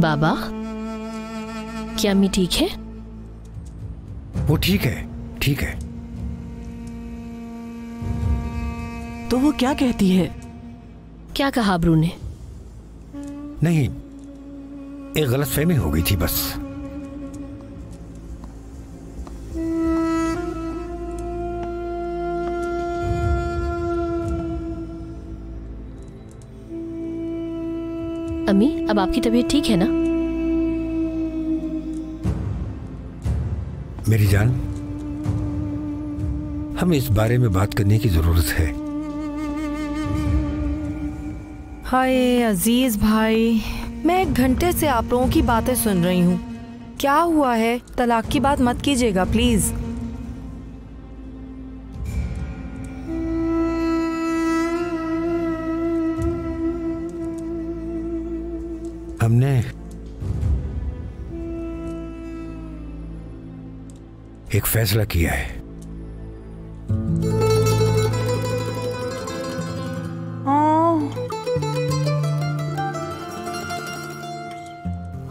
बाबा क्या अम्मी ठीक है? वो ठीक है ठीक है। तो वो क्या कहती है? क्या कहा ब्रू ने? नहीं एक गलत फहमी हो गई थी बस। अम्मी अब आपकी तबीयत ठीक है ना? मेरी जान हमें इस बारे में बात करने की ज़रूरत है। हाय अज़ीज़ भाई। मैं एक घंटे से आप लोगों की बातें सुन रही हूँ। क्या हुआ है? तलाक की बात मत कीजिएगा प्लीज़। हमने एक फैसला किया है।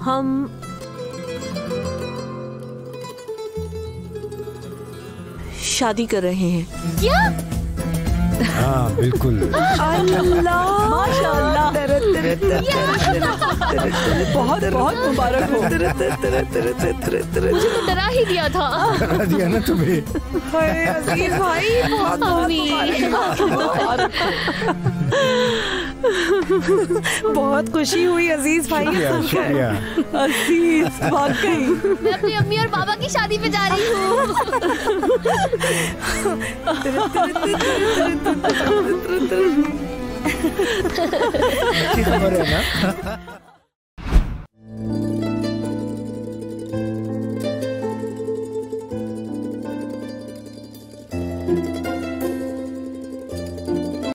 हम शादी कर रहे हैं। क्या? हाँ बिल्कुल। माशाल्लाह बहुत बहुत मुबारक हो मुझे तो डरा ही दिया था करा दिया ना तुम्हें अज़ीज़ भाई बहुत बहुत खुशी हुई अज़ीज़ भाई शुक्रिया शुक्रिया अज़ीज़ वाकई मैं अपनी अम्मी और बाबा की शादी पे जा रही हूँ अच्छी खबर है ना